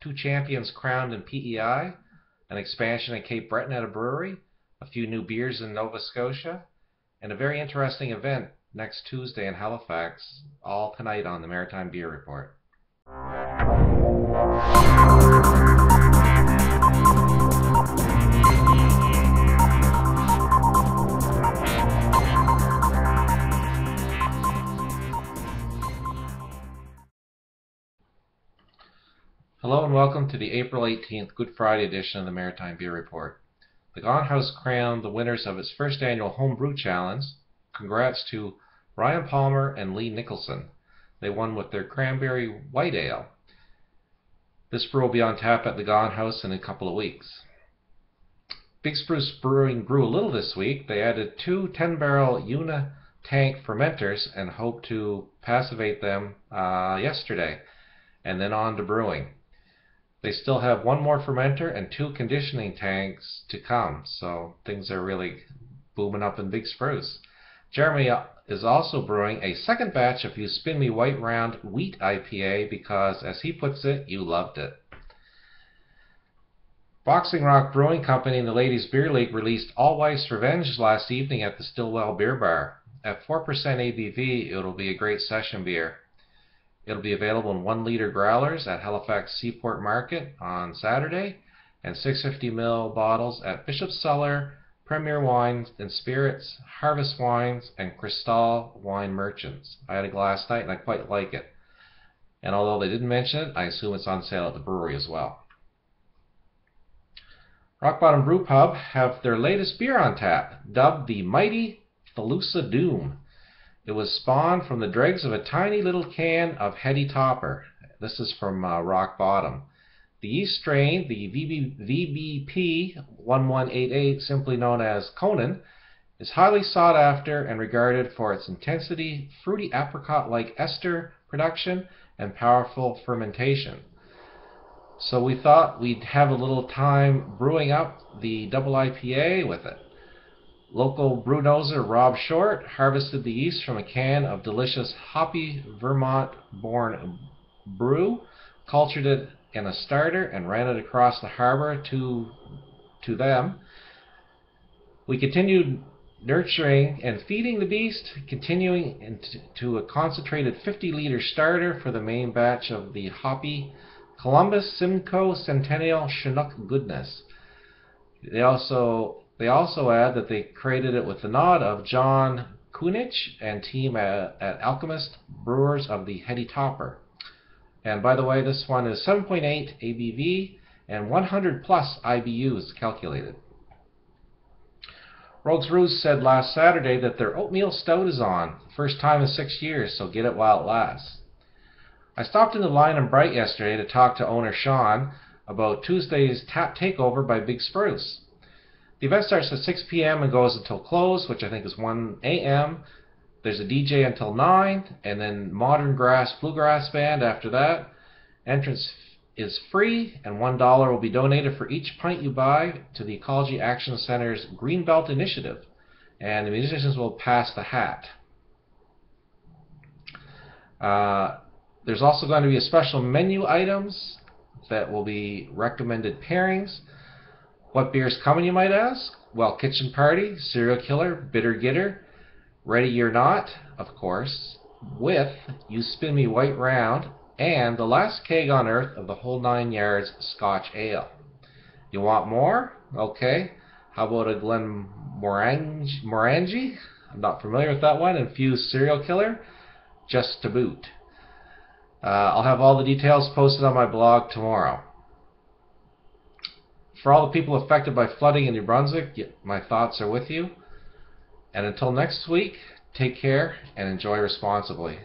two champions crowned in PEI, an expansion in Cape Breton at a brewery, a few new beers in Nova Scotia, and a very interesting event next Tuesday in Halifax, all tonight on the Maritime Beer Report. Hello and welcome to the April 18th Good Friday edition of the Maritime Beer Report. The Gahan House crowned the winners of its first annual Homebrew Challenge. Congrats to Ryan Palmer and Lee Nicholson. They won with their Cranberry White Ale. This brew will be on tap at the Gahan House in a couple of weeks. Big Spruce Brewing grew a little this week. They added two 10 barrel Una tank fermenters and hope to passivate them uh, yesterday and then on to brewing. They still have one more fermenter and two conditioning tanks to come, so things are really booming up in Big Spruce. Jeremy is also brewing a second batch of You Spin Me White Round Wheat IPA because, as he puts it, you loved it. Boxing Rock Brewing Company and the Ladies Beer League released Alewife's Revenge last evening at the Stillwell Beer Bar. At 4% ABV, it'll be a great session beer. It'll be available in 1 liter growlers at Halifax Seaport Market on Saturday and 650ml bottles at Bishop's Cellar, Premier Wines and Spirits, Harvest Wines, and Cristall Wine Merchants. I had a glass night and I quite like it. And although they didn't mention it, I assume it's on sale at the brewery as well. Rock Bottom Brew Pub have their latest beer on tap, dubbed the Mighty Thulsa Doom. It was spawned from the dregs of a tiny little can of Heady Topper. This is from uh, Rock Bottom. The yeast strain, the VB, VBP 1188, simply known as Conan, is highly sought after and regarded for its intensity, fruity apricot-like ester production, and powerful fermentation. So we thought we'd have a little time brewing up the double IPA with it. Local brewnoser Rob Shortt harvested the yeast from a can of delicious hoppy Vermont-born brew, cultured it in a starter, and ran it across the harbor to to them. We continued nurturing and feeding the beast, continuing into a concentrated 50 liter starter for the main batch of the hoppy Columbus Simcoe Centennial Chinook goodness. They also they also add that they created it with the nod of John Kimmich and team at, at Alchemist Brewers of the Heady Topper. And by the way, this one is 7.8 ABV and 100 plus IBUs calculated. Rogues Roost said last Saturday that their oatmeal stout is on, first time in six years, so get it while it lasts. I stopped in the Lion and Bright yesterday to talk to owner Sean about Tuesday's tap takeover by Big Spruce. The event starts at 6 p.m. and goes until close, which I think is 1 a.m. There's a DJ until 9, and then Modern Grass Bluegrass Band after that. Entrance is free, and $1 will be donated for each pint you buy to the Ecology Action Center's Greenbelt Initiative, and the musicians will pass the hat. Uh, there's also going to be a special menu items that will be recommended pairings. What beers coming, you might ask? Well, Kitchen Party, Serial Killer, Bitter Getter, Ready or Not, of course, with You Spin Me White Round, and the last keg on earth of the whole nine yards Scotch Ale. You want more? Okay. How about a Glen? Morangi? I'm not familiar with that one. Infused Serial Killer? Just to boot. Uh, I'll have all the details posted on my blog tomorrow. For all the people affected by flooding in New Brunswick, my thoughts are with you. And until next week, take care and enjoy responsibly.